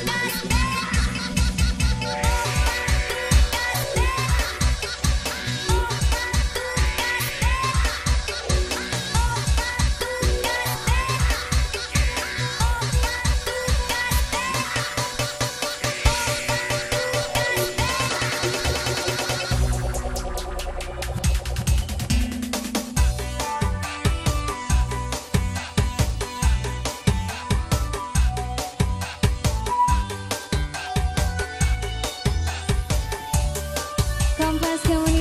Bye. Oke luar